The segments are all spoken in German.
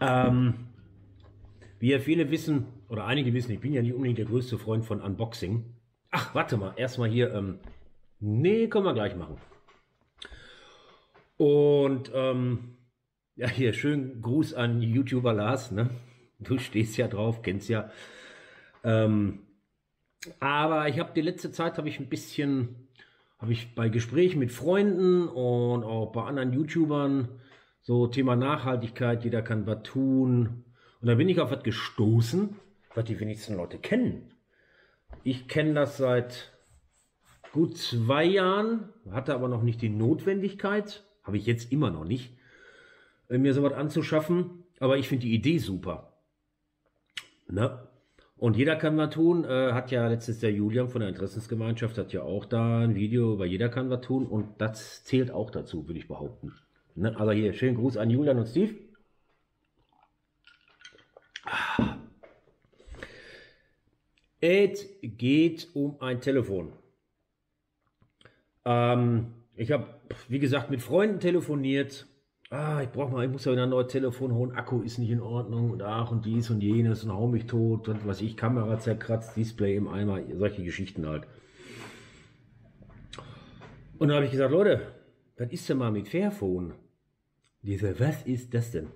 Ähm, wie ja viele wissen, oder einige wissen, ich bin ja nicht unbedingt der größte Freund von Unboxing. Ach, warte mal, erstmal hier, ähm, nee, können wir gleich machen. Und, ähm, ja, hier, schön Gruß an YouTuber Lars, ne? Du stehst ja drauf, kennst ja. Ähm, aber ich habe die letzte Zeit habe ich ein bisschen, habe ich bei Gesprächen mit Freunden und auch bei anderen YouTubern so Thema Nachhaltigkeit, jeder kann was tun. Und da bin ich auf was gestoßen, was die wenigsten Leute kennen. Ich kenne das seit gut zwei Jahren, hatte aber noch nicht die Notwendigkeit, habe ich jetzt immer noch nicht, äh, mir sowas anzuschaffen. Aber ich finde die Idee super. Ne? Und jeder kann was tun, äh, hat ja letztes Jahr Julian von der Interessensgemeinschaft, hat ja auch da ein Video über jeder kann was tun und das zählt auch dazu, würde ich behaupten. Ne? Also hier, schönen Gruß an Julian und Steve. Es geht um ein Telefon. Ähm, ich habe, wie gesagt, mit Freunden telefoniert ah, ich brauche mal, ich muss ja wieder ein neues Telefon holen, Akku ist nicht in Ordnung und ach und dies und jenes und hau mich tot und was ich, Kamera zerkratzt, Display im Eimer, solche Geschichten halt. Und dann habe ich gesagt, Leute, was ist denn mal mit Fairphone? Diese, was ist das denn?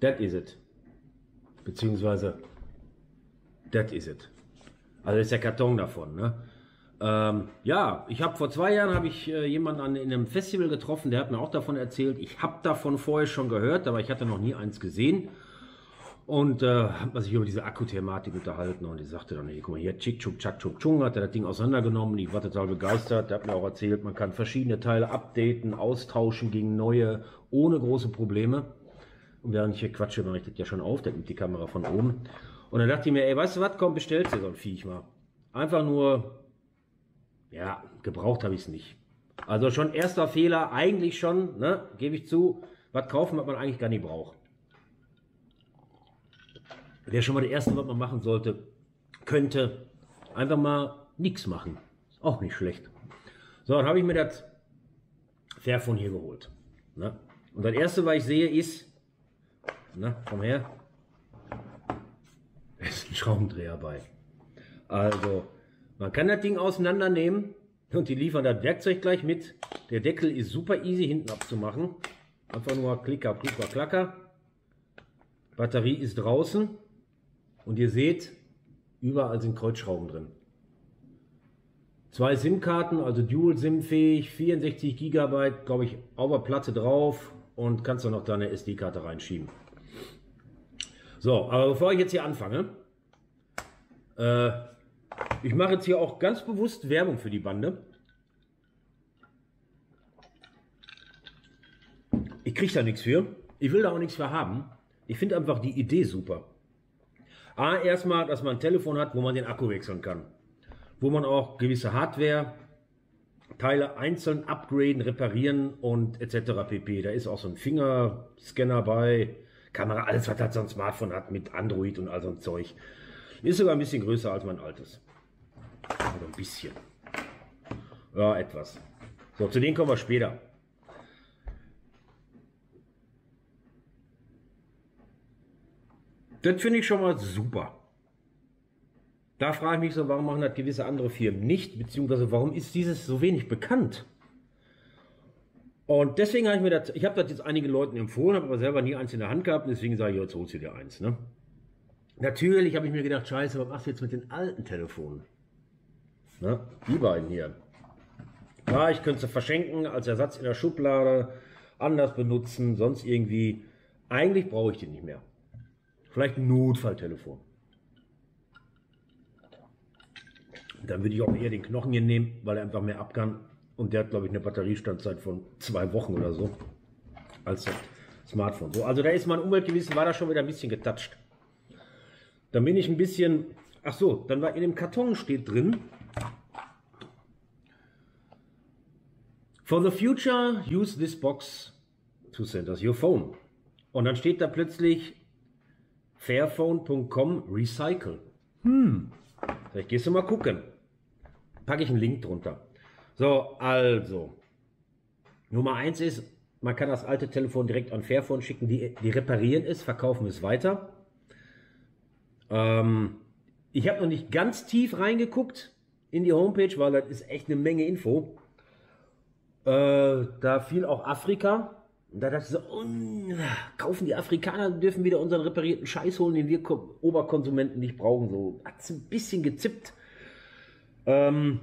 Das is it. Beziehungsweise, das is it. Also ist der Karton davon, ne? Ähm, ja, ich habe vor zwei Jahren habe ich äh, jemanden an, in einem Festival getroffen, der hat mir auch davon erzählt. Ich habe davon vorher schon gehört, aber ich hatte noch nie eins gesehen. Und äh, hat man sich über diese Akku-Thematik unterhalten und ich sagte dann, hey, guck mal hier, tschick, tschuk, tschak, tschuk, tschung, hat er das Ding auseinandergenommen. Ich war total begeistert. Der hat mir auch erzählt, man kann verschiedene Teile updaten, austauschen gegen neue, ohne große Probleme. Und während ich hier quatsche, ich das ja schon auf, der nimmt die Kamera von oben. Und dann dachte ich mir, ey, weißt du was, komm, bestellst dir so ein Viech mal. Einfach nur ja, gebraucht habe ich es nicht. Also schon erster Fehler, eigentlich schon, ne, gebe ich zu, was kaufen, was man eigentlich gar nicht braucht. Wäre schon mal der erste, was man machen sollte, könnte einfach mal nichts machen. Ist auch nicht schlecht. So, dann habe ich mir das Fairphone hier geholt. Ne? Und das erste, was ich sehe, ist, na, komm her, ist ein Schraubendreher bei. Also, man kann das Ding auseinandernehmen und die liefern das Werkzeug gleich mit. Der Deckel ist super easy hinten abzumachen. Einfach nur Klicker, Klicker, Klacker. Batterie ist draußen und ihr seht, überall sind Kreuzschrauben drin. Zwei SIM-Karten, also Dual-SIM-fähig, 64 GB, glaube ich, auf der Platte drauf und kannst du noch deine SD-Karte reinschieben. So, aber bevor ich jetzt hier anfange, äh, ich mache jetzt hier auch ganz bewusst Werbung für die Bande. Ich kriege da nichts für. Ich will da auch nichts für haben. Ich finde einfach die Idee super. A, erstmal, dass man ein Telefon hat, wo man den Akku wechseln kann. Wo man auch gewisse Hardware, Teile einzeln upgraden, reparieren und etc. pp. Da ist auch so ein Fingerscanner bei, Kamera, alles was halt so ein Smartphone hat mit Android und all so ein Zeug. Ist sogar ein bisschen größer als mein altes. Oder ein bisschen. Ja, etwas. So, zu denen kommen wir später. Das finde ich schon mal super. Da frage ich mich so, warum machen das gewisse andere Firmen nicht, beziehungsweise warum ist dieses so wenig bekannt? Und deswegen habe ich mir das, ich habe das jetzt einigen Leuten empfohlen, habe aber selber nie eins in der Hand gehabt, deswegen sage ich, jetzt holst du dir eins. Ne? Natürlich habe ich mir gedacht, scheiße, was machst du jetzt mit den alten Telefonen? Ne? Die beiden hier. Ja, ich könnte sie verschenken als Ersatz in der Schublade, anders benutzen, sonst irgendwie. Eigentlich brauche ich die nicht mehr. Vielleicht ein Notfalltelefon. Dann würde ich auch eher den Knochen hier nehmen, weil er einfach mehr ab kann. Und der hat, glaube ich, eine Batteriestandzeit von zwei Wochen oder so. Als das Smartphone. So, also da ist mein Umweltgewissen, war da schon wieder ein bisschen getatscht. Dann bin ich ein bisschen. Ach so, dann war in dem Karton steht drin, For the future, use this box to send us your phone. Und dann steht da plötzlich fairphone.com recycle. Hm, vielleicht gehst du mal gucken. Packe ich einen Link drunter. So, also. Nummer eins ist, Man kann das alte Telefon direkt an Fairphone schicken, die, die reparieren es, verkaufen es weiter. Ähm, ich habe noch nicht ganz tief reingeguckt in die Homepage, weil das ist echt eine Menge Info. Äh, da fiel auch Afrika. Und da dachte ich so, kaufen die Afrikaner, dürfen wieder unseren reparierten Scheiß holen, den wir Oberkonsumenten nicht brauchen. So hat es ein bisschen gezippt. Ähm,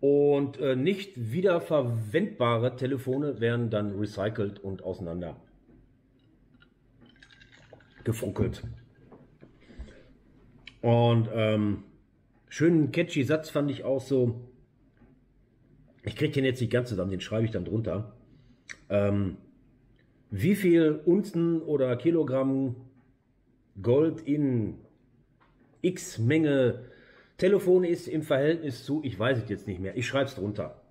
und äh, nicht wiederverwendbare Telefone werden dann recycelt und auseinander gefruckelt. Und ähm, schönen catchy Satz fand ich auch so. Ich kriege den jetzt nicht ganz zusammen, den schreibe ich dann drunter. Ähm, wie viel Unzen oder Kilogramm Gold in X Menge Telefon ist im Verhältnis zu, ich weiß es jetzt nicht mehr, ich schreibe es drunter.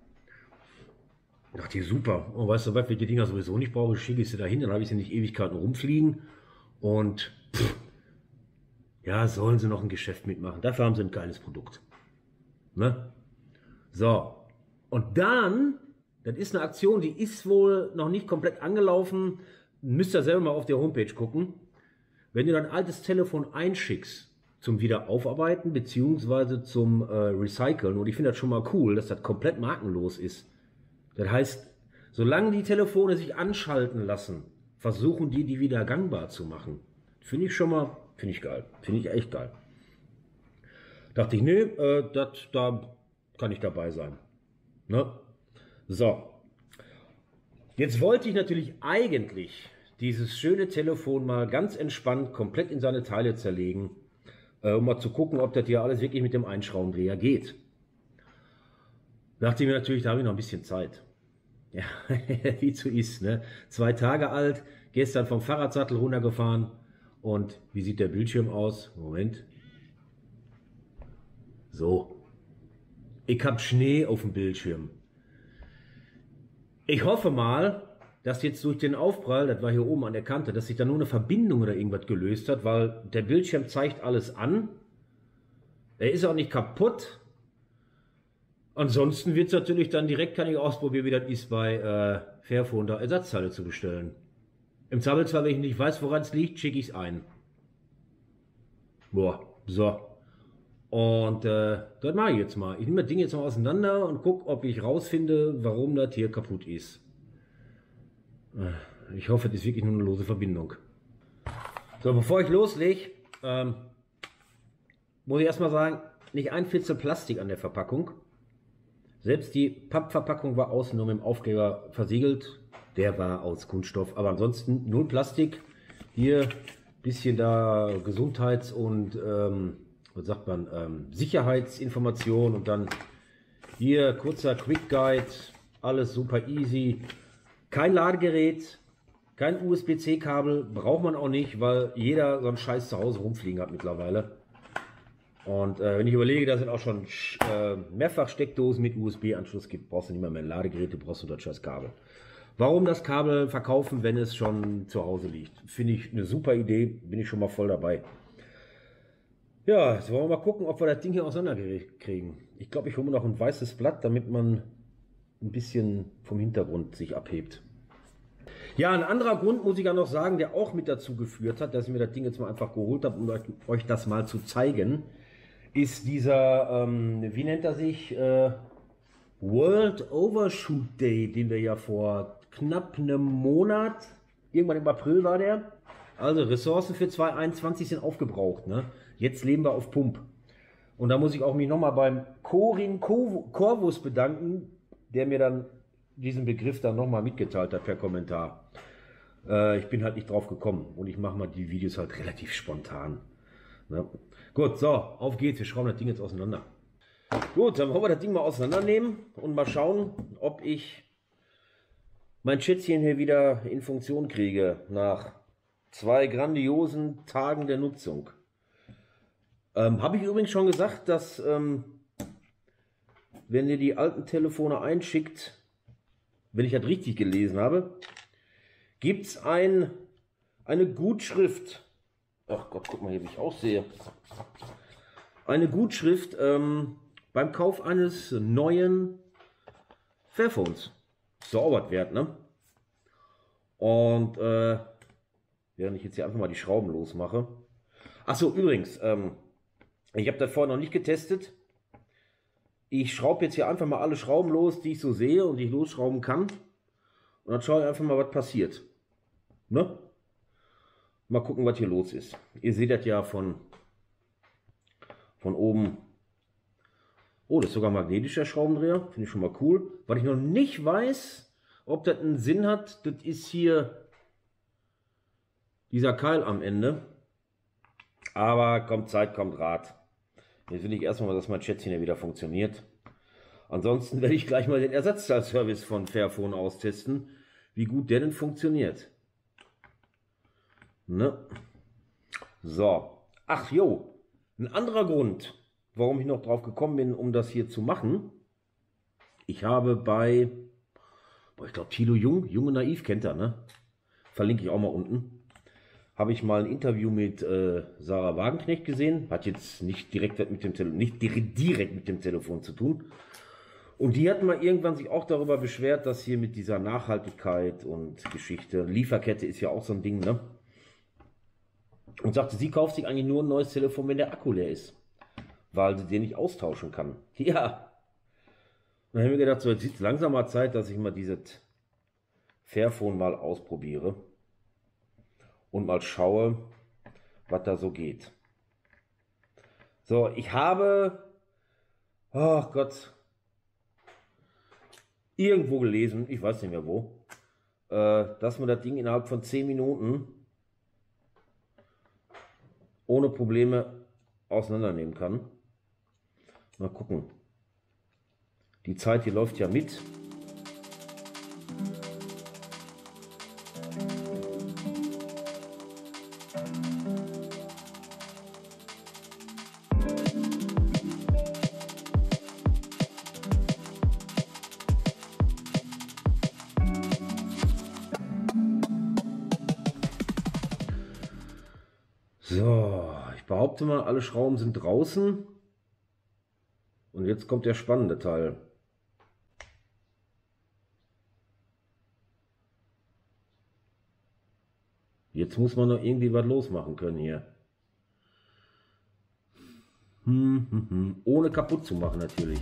Ich dachte, super. Und weißt du, weil wir die Dinger sowieso nicht brauche, schicke ich sie dahin, dann habe ich sie nicht Ewigkeiten rumfliegen. Und pff, ja, sollen sie noch ein Geschäft mitmachen. Dafür haben sie ein geiles Produkt. Ne? So. Und dann, das ist eine Aktion, die ist wohl noch nicht komplett angelaufen. Müsst ihr selber mal auf der Homepage gucken. Wenn du dein altes Telefon einschickst, zum Wiederaufarbeiten beziehungsweise zum äh, Recyceln. Und ich finde das schon mal cool, dass das komplett markenlos ist. Das heißt, solange die Telefone sich anschalten lassen, versuchen die, die wieder gangbar zu machen. Finde ich schon mal, finde ich geil. Finde ich echt geil. Dachte ich, nee, äh, dat, da kann ich dabei sein. Ne? So. Jetzt wollte ich natürlich eigentlich dieses schöne Telefon mal ganz entspannt komplett in seine Teile zerlegen äh, um mal zu gucken, ob das hier alles wirklich mit dem Einschraubendreher geht. Dachte mir natürlich, da habe ich noch ein bisschen Zeit. Ja, wie zu ist, ne? Zwei Tage alt, gestern vom Fahrradsattel runtergefahren und wie sieht der Bildschirm aus? Moment. So. Ich habe Schnee auf dem Bildschirm. Ich hoffe mal, dass jetzt durch den Aufprall, das war hier oben an der Kante, dass sich da nur eine Verbindung oder irgendwas gelöst hat, weil der Bildschirm zeigt alles an. Er ist auch nicht kaputt. Ansonsten wird es natürlich dann direkt, kann ich ausprobieren, wie das ist bei äh, Fairphone, da Ersatzteile zu bestellen. Im Zweifelsfall, wenn ich nicht weiß, woran es liegt, schicke ich es ein. Boah, so. Und äh, das mache ich jetzt mal. Ich nehme das Ding jetzt mal auseinander und gucke, ob ich rausfinde, warum das hier kaputt ist. Ich hoffe, das ist wirklich nur eine lose Verbindung. So, bevor ich loslege, ähm, muss ich erstmal sagen, nicht ein Fitzel Plastik an der Verpackung. Selbst die Pappverpackung war außen nur mit dem Aufkleber versiegelt. Der war aus Kunststoff, aber ansonsten null Plastik. Hier bisschen da Gesundheits- und ähm, was sagt man, ähm, Sicherheitsinformation und dann hier kurzer Quick Guide, alles super easy. Kein Ladegerät, kein USB-C-Kabel, braucht man auch nicht, weil jeder so einen Scheiß zu Hause rumfliegen hat mittlerweile. Und äh, wenn ich überlege, dass es auch schon äh, mehrfach Steckdosen mit USB-Anschluss gibt, brauchst du nicht mehr mehr Ladegeräte, brauchst du das scheiß Kabel. Warum das Kabel verkaufen, wenn es schon zu Hause liegt? Finde ich eine super Idee, bin ich schon mal voll dabei. Ja, jetzt wollen wir mal gucken, ob wir das Ding hier auseinanderkriegen. Ich glaube, ich hole mir noch ein weißes Blatt, damit man ein bisschen vom Hintergrund sich abhebt. Ja, ein anderer Grund muss ich ja noch sagen, der auch mit dazu geführt hat, dass ich mir das Ding jetzt mal einfach geholt habe, um euch das mal zu zeigen, ist dieser, ähm, wie nennt er sich, äh, World Overshoot Day, den wir ja vor knapp einem Monat, irgendwann im April war der. Also Ressourcen für 2021 sind aufgebraucht. Ne? Jetzt leben wir auf Pump. Und da muss ich auch mich nochmal beim Corin Corvus bedanken, der mir dann diesen Begriff dann nochmal mitgeteilt hat per Kommentar. Äh, ich bin halt nicht drauf gekommen und ich mache mal die Videos halt relativ spontan. Ne? Gut, so, auf geht's. Wir schrauben das Ding jetzt auseinander. Gut, dann wollen wir das Ding mal auseinandernehmen und mal schauen, ob ich mein Schätzchen hier wieder in Funktion kriege nach zwei grandiosen Tagen der Nutzung. Ähm, Habe ich übrigens schon gesagt, dass ähm, wenn ihr die alten Telefone einschickt, wenn ich das richtig gelesen habe, gibt es ein, eine Gutschrift. Ach Gott, guck mal hier, wie ich aussehe. Eine Gutschrift ähm, beim Kauf eines neuen Fairphones. wird, ne? Und äh, während ich jetzt hier einfach mal die Schrauben losmache. Achso, übrigens, ähm, ich habe das vorher noch nicht getestet. Ich schraube jetzt hier einfach mal alle Schrauben los, die ich so sehe und die ich losschrauben kann. Und dann schaue ich einfach mal, was passiert. Ne? Mal gucken, was hier los ist. Ihr seht das ja von, von oben. Oh, das ist sogar ein magnetischer Schraubendreher. Finde ich schon mal cool. Was ich noch nicht weiß, ob das einen Sinn hat, das ist hier dieser Keil am Ende. Aber kommt Zeit, kommt Rat. Jetzt will ich erstmal, dass mein Schätzchen hier wieder funktioniert. Ansonsten werde ich gleich mal den Ersatzteilservice von Fairphone austesten, wie gut der denn funktioniert. Ne? So. Ach jo, ein anderer Grund, warum ich noch drauf gekommen bin, um das hier zu machen. Ich habe bei, boah, ich glaube, Thilo Jung, Junge Naiv kennt er, ne? Verlinke ich auch mal unten habe ich mal ein Interview mit äh, Sarah Wagenknecht gesehen. Hat jetzt nicht direkt mit dem Telefon, nicht direkt mit dem Telefon zu tun. Und die hat mal irgendwann sich auch darüber beschwert, dass hier mit dieser Nachhaltigkeit und Geschichte, Lieferkette ist ja auch so ein Ding, ne? Und sagte, sie kauft sich eigentlich nur ein neues Telefon, wenn der Akku leer ist. Weil sie den nicht austauschen kann. Ja. dann habe ich mir gedacht, so jetzt ist langsam mal Zeit, dass ich mal dieses Fairphone mal ausprobiere und mal schaue, was da so geht. So, ich habe, oh Gott, irgendwo gelesen, ich weiß nicht mehr wo, äh, dass man das Ding innerhalb von 10 Minuten ohne Probleme auseinandernehmen kann. Mal gucken. Die Zeit hier läuft ja mit. Mal, alle Schrauben sind draußen. Und jetzt kommt der spannende Teil. Jetzt muss man noch irgendwie was losmachen können hier. Hm, hm, hm. Ohne kaputt zu machen natürlich.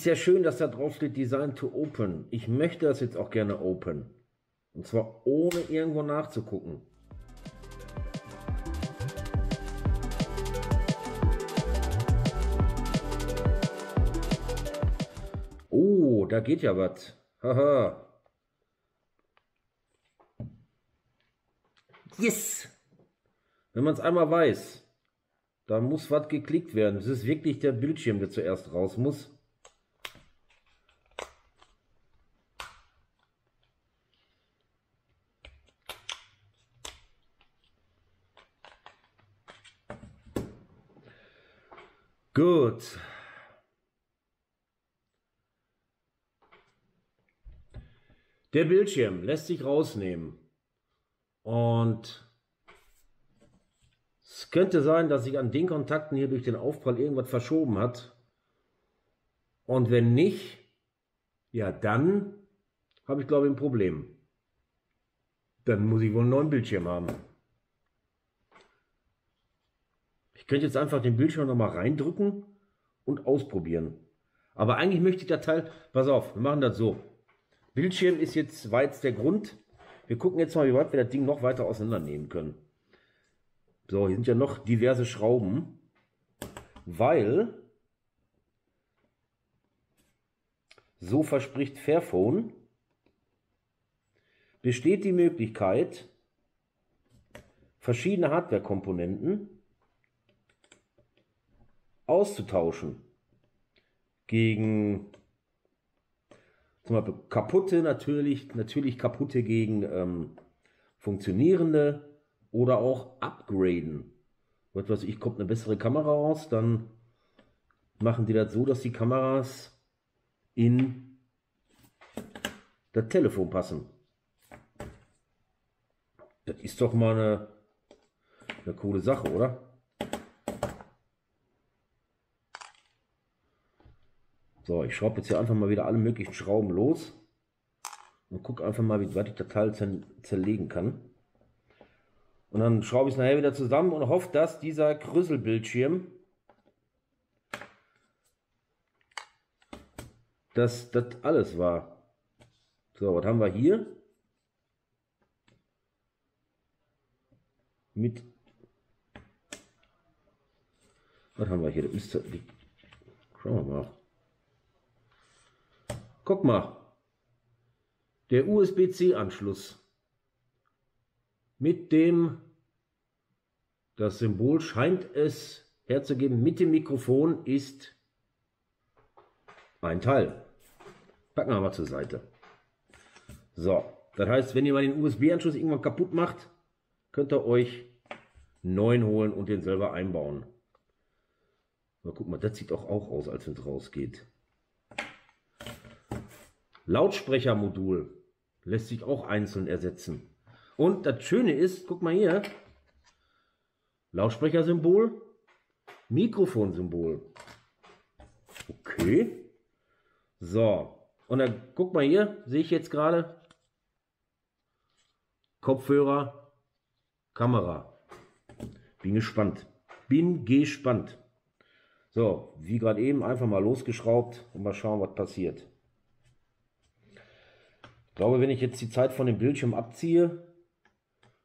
Ist ja schön, dass da drauf steht Design to Open. Ich möchte das jetzt auch gerne open. Und zwar ohne irgendwo nachzugucken. Oh, da geht ja was. Haha. Yes! Wenn man es einmal weiß, da muss was geklickt werden. Es ist wirklich der Bildschirm, der zuerst raus muss. Gut. Der Bildschirm lässt sich rausnehmen. Und es könnte sein, dass sich an den Kontakten hier durch den Aufprall irgendwas verschoben hat. Und wenn nicht, ja dann habe ich glaube ich ein Problem. Dann muss ich wohl einen neuen Bildschirm haben. könnte jetzt einfach den Bildschirm nochmal reindrücken und ausprobieren. Aber eigentlich möchte ich der Teil, pass auf, wir machen das so. Bildschirm ist jetzt weit der Grund. Wir gucken jetzt mal, wie weit wir das Ding noch weiter auseinandernehmen können. So, hier sind ja noch diverse Schrauben, weil, so verspricht Fairphone, besteht die Möglichkeit, verschiedene Hardware-Komponenten auszutauschen gegen zum Beispiel kaputte natürlich, natürlich kaputte gegen ähm, funktionierende oder auch upgraden. Was weiß ich, kommt eine bessere Kamera raus, dann machen die das so, dass die Kameras in das Telefon passen. Das ist doch mal eine, eine coole Sache, oder? So, ich schraube jetzt hier einfach mal wieder alle möglichen Schrauben los und gucke einfach mal, wie weit ich das Teil zerlegen kann. Und dann schraube ich es nachher wieder zusammen und hoffe, dass dieser Krüsselbildschirm, dass das alles war. So, was haben wir hier? Mit was haben wir hier? Das müsste, schauen wir mal. Guck mal, der USB-C-Anschluss mit dem, das Symbol scheint es herzugeben, mit dem Mikrofon ist ein Teil. Packen wir mal zur Seite. So, das heißt, wenn ihr mal den USB-Anschluss irgendwann kaputt macht, könnt ihr euch einen neuen holen und den selber einbauen. Mal guck mal, das sieht auch, auch aus, als wenn es rausgeht. Lautsprechermodul lässt sich auch einzeln ersetzen. Und das Schöne ist, guck mal hier, Lautsprechersymbol, Mikrofonsymbol. Okay. So. Und dann guck mal hier, sehe ich jetzt gerade Kopfhörer, Kamera. Bin gespannt. Bin gespannt. So, wie gerade eben, einfach mal losgeschraubt und mal schauen, was passiert. Ich glaube, wenn ich jetzt die Zeit von dem Bildschirm abziehe,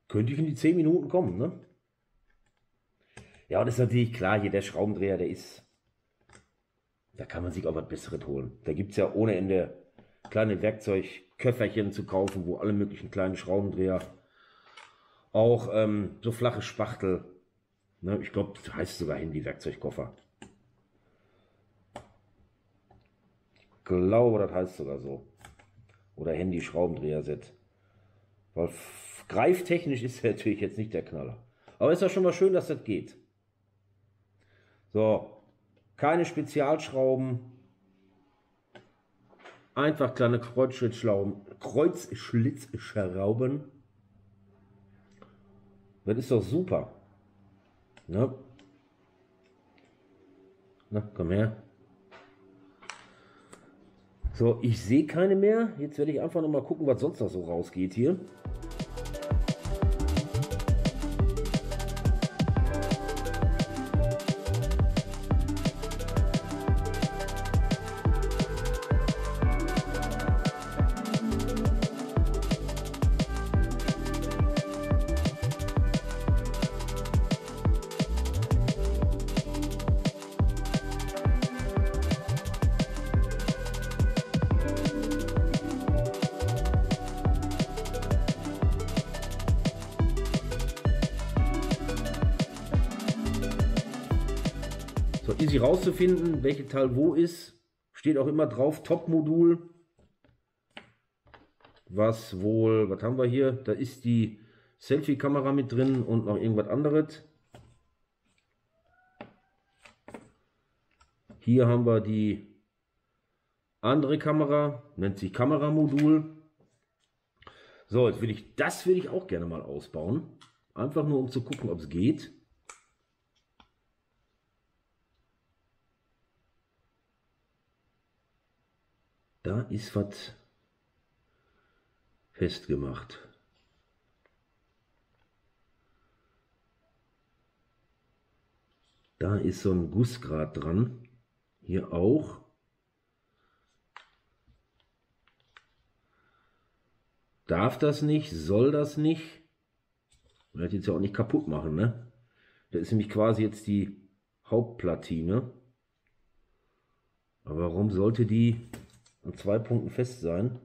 könnte ich in die 10 Minuten kommen. Ne? Ja, und das ist natürlich klar, hier der Schraubendreher, der ist, da kann man sich auch was Besseres holen. Da gibt es ja ohne Ende kleine Werkzeugköfferchen zu kaufen, wo alle möglichen kleinen Schraubendreher, auch ähm, so flache Spachtel, ne? ich glaube, das heißt sogar Handy-Werkzeugkoffer. Ich glaube, das heißt sogar so oder Handy-Schraubendreher-Set. Weil greiftechnisch ist er natürlich jetzt nicht der Knaller. Aber ist ja schon mal schön, dass das geht. So, keine Spezialschrauben. Einfach kleine Kreuzschlitzschrauben. Kreuzschlitzschrauben. Das ist doch super. Ne? Na, komm her. So, ich sehe keine mehr. Jetzt werde ich einfach noch mal gucken, was sonst noch so rausgeht hier. Rauszufinden, welche Teil wo ist. Steht auch immer drauf, Top-Modul. Was wohl, was haben wir hier? Da ist die Selfie-Kamera mit drin und noch irgendwas anderes. Hier haben wir die andere Kamera, nennt sich Kameramodul. So, jetzt will ich, das will ich auch gerne mal ausbauen. Einfach nur um zu gucken, ob es geht. Da ist was festgemacht. Da ist so ein Gussgrad dran. Hier auch. Darf das nicht, soll das nicht. Ich werde jetzt ja auch nicht kaputt machen, ne? Da ist nämlich quasi jetzt die Hauptplatine. Aber warum sollte die an zwei Punkten fest sein.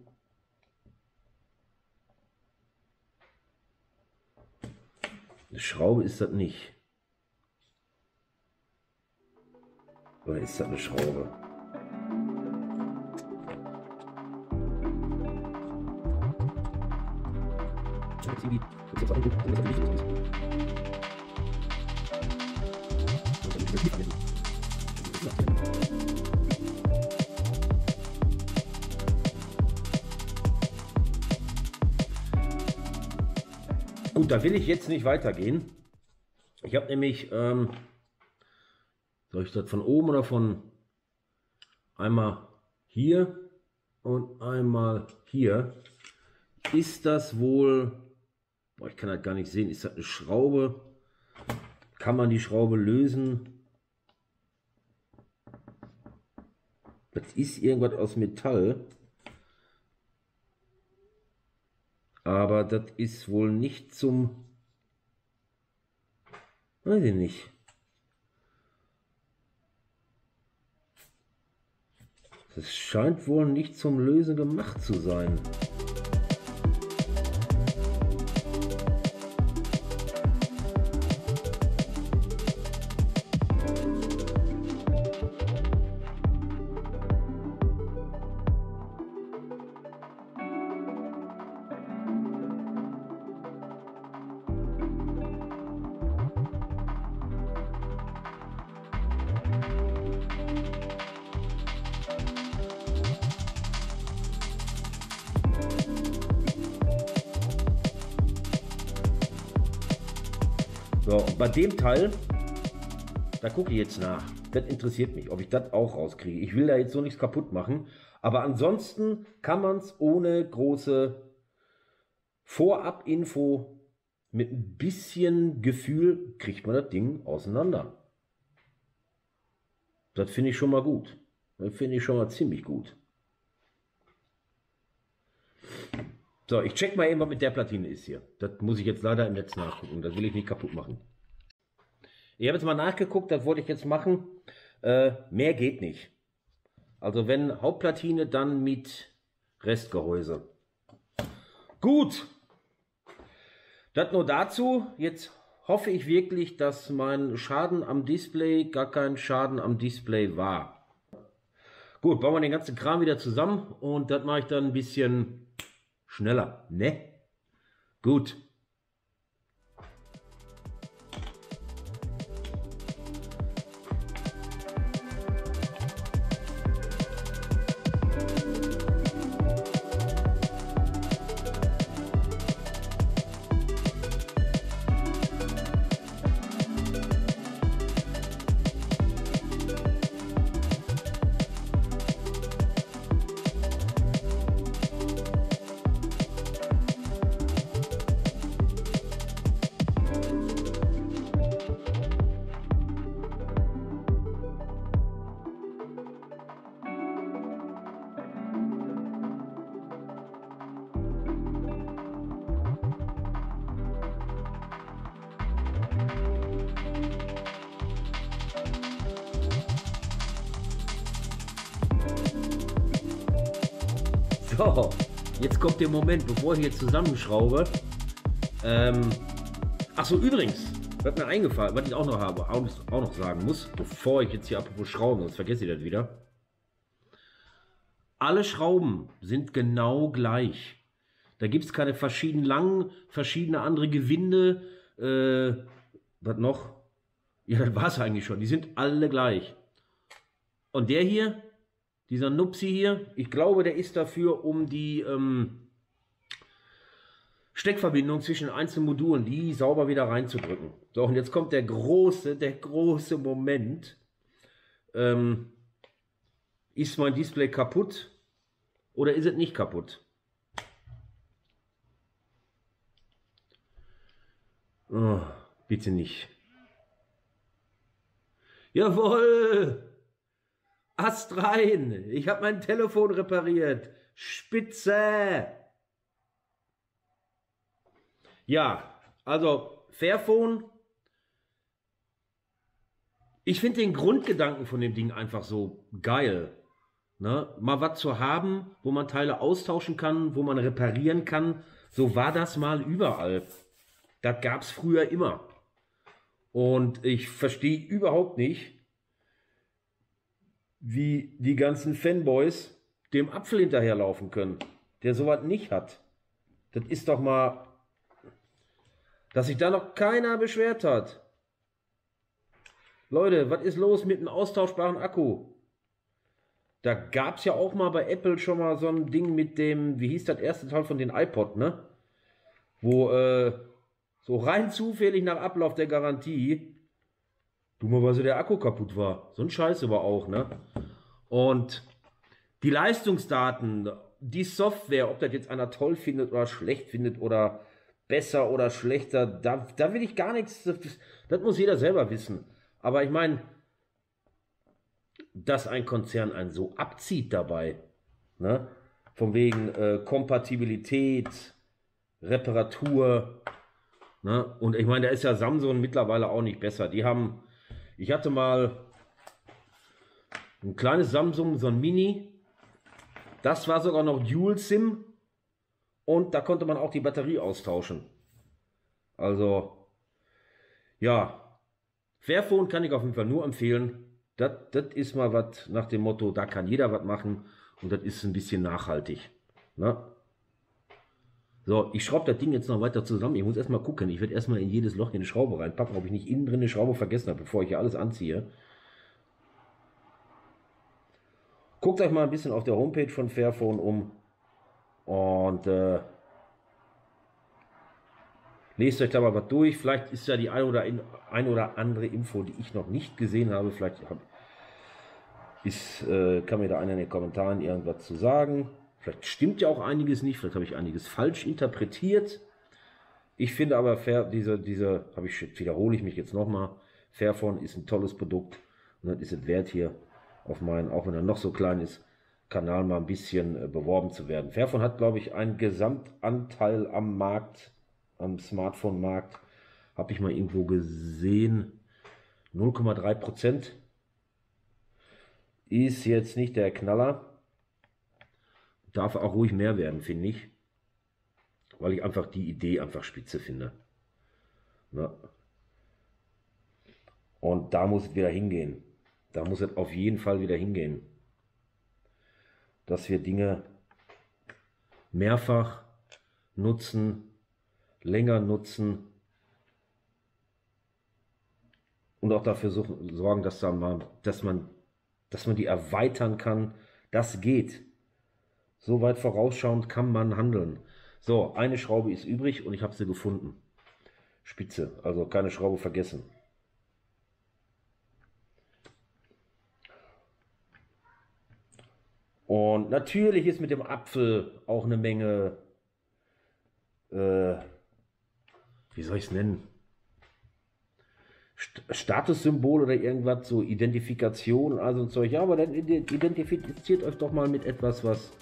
Eine Schraube ist das nicht. Oder ist das eine Schraube? Gut, da will ich jetzt nicht weitergehen. Ich habe nämlich, ähm, soll ich das von oben oder von einmal hier und einmal hier? Ist das wohl, boah, ich kann das gar nicht sehen, ist das eine Schraube? Kann man die Schraube lösen? Das ist irgendwas aus Metall. Aber das ist wohl nicht zum... Weiß ich nicht. Das scheint wohl nicht zum Lösen gemacht zu sein. So, bei dem Teil, da gucke ich jetzt nach. Das interessiert mich, ob ich das auch rauskriege. Ich will da jetzt so nichts kaputt machen. Aber ansonsten kann man es ohne große Vorab-Info mit ein bisschen Gefühl, kriegt man das Ding auseinander. Das finde ich schon mal gut. Das finde ich schon mal ziemlich gut. So, ich check mal eben, was mit der Platine ist hier. Das muss ich jetzt leider im Netz nachgucken. Das will ich nicht kaputt machen. Ich habe jetzt mal nachgeguckt, das wollte ich jetzt machen. Äh, mehr geht nicht. Also wenn Hauptplatine, dann mit Restgehäuse. Gut. Das nur dazu. Jetzt hoffe ich wirklich, dass mein Schaden am Display gar kein Schaden am Display war. Gut, bauen wir den ganzen Kram wieder zusammen und das mache ich dann ein bisschen schneller, ne? Gut. So, jetzt kommt der Moment, bevor ich hier zusammenschraube. Ähm, Achso, übrigens, was mir eingefallen, was ich auch noch habe, auch, auch noch sagen muss, bevor ich jetzt hier apropos Schrauben, sonst vergesse ich das wieder. Alle Schrauben sind genau gleich. Da gibt es keine verschiedenen langen, verschiedene andere Gewinde. Äh, was noch? Ja, das war es eigentlich schon. Die sind alle gleich. Und der hier, dieser Nupsi hier, ich glaube, der ist dafür, um die ähm, Steckverbindung zwischen einzelnen Modulen, die sauber wieder reinzudrücken. So, und jetzt kommt der große, der große Moment. Ähm, ist mein Display kaputt oder ist es nicht kaputt? Oh, bitte nicht. Jawohl! Ast rein. Ich habe mein Telefon repariert. Spitze. Ja, also Fairphone. Ich finde den Grundgedanken von dem Ding einfach so geil. Ne? Mal was zu haben, wo man Teile austauschen kann, wo man reparieren kann. So war das mal überall. Das gab es früher immer. Und ich verstehe überhaupt nicht, wie die ganzen Fanboys dem Apfel hinterherlaufen können, der sowas nicht hat. Das ist doch mal, dass sich da noch keiner beschwert hat. Leute, was ist los mit einem austauschbaren Akku? Da gab es ja auch mal bei Apple schon mal so ein Ding mit dem, wie hieß das erste Teil von den iPod, ne? Wo äh, so rein zufällig nach Ablauf der Garantie dummerweise der Akku kaputt war. So ein Scheiß aber auch, ne? Und die Leistungsdaten, die Software, ob das jetzt einer toll findet oder schlecht findet oder besser oder schlechter, da, da will ich gar nichts, das, das muss jeder selber wissen. Aber ich meine, dass ein Konzern einen so abzieht dabei, ne? von wegen äh, Kompatibilität, Reparatur, ne? und ich meine, da ist ja Samsung mittlerweile auch nicht besser. Die haben, ich hatte mal ein kleines Samsung, so ein Mini, das war sogar noch Dual SIM und da konnte man auch die Batterie austauschen. Also, ja, Fairphone kann ich auf jeden Fall nur empfehlen. Das, das ist mal was nach dem Motto, da kann jeder was machen und das ist ein bisschen nachhaltig. Ne? So, ich schraube das Ding jetzt noch weiter zusammen. Ich muss erstmal gucken. Ich werde erstmal in jedes Loch eine Schraube reinpacken, ob ich nicht innen drin eine Schraube vergessen habe, bevor ich hier alles anziehe. Guckt euch mal ein bisschen auf der Homepage von Fairphone um und äh, Lest euch da mal was durch. Vielleicht ist ja die ein oder, in, ein oder andere Info, die ich noch nicht gesehen habe. Vielleicht hab, ist, äh, kann mir da einer in den Kommentaren irgendwas zu sagen. Vielleicht stimmt ja auch einiges nicht. Vielleicht habe ich einiges falsch interpretiert. Ich finde aber, Fair, diese, diese, habe ich, wiederhole ich mich jetzt nochmal. Fairphone ist ein tolles Produkt. Und das ist es wert hier auf meinen, auch wenn er noch so klein ist, Kanal mal ein bisschen äh, beworben zu werden. Fairphone hat, glaube ich, einen Gesamtanteil am Markt am Smartphone-Markt, habe ich mal irgendwo gesehen, 0,3 Prozent. Ist jetzt nicht der Knaller. Darf auch ruhig mehr werden, finde ich. Weil ich einfach die Idee einfach spitze finde. Na. Und da muss es wieder hingehen. Da muss es auf jeden Fall wieder hingehen. Dass wir Dinge mehrfach nutzen, länger nutzen und auch dafür sorgen, dass, da mal, dass, man, dass man die erweitern kann. Das geht. So weit vorausschauend kann man handeln. So, eine Schraube ist übrig und ich habe sie gefunden. Spitze, also keine Schraube vergessen. Und natürlich ist mit dem Apfel auch eine Menge äh, wie soll ich es nennen? Statussymbol oder irgendwas, so Identifikation, also ein Zeug. Ja, aber dann identifiziert euch doch mal mit etwas, was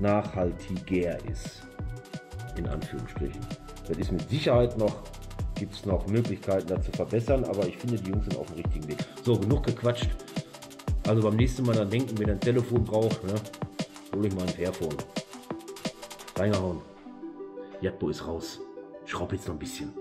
nachhaltiger ist. In Anführungsstrichen. Das ist mit Sicherheit noch, gibt es noch Möglichkeiten, da zu verbessern, aber ich finde, die Jungs sind auf dem richtigen Weg. So, genug gequatscht. Also beim nächsten Mal dann denken, wenn ein Telefon braucht, ne, hole ich mal ein Fairphone. Reingehauen. Jadbo ist raus. Schraube jetzt noch ein bisschen.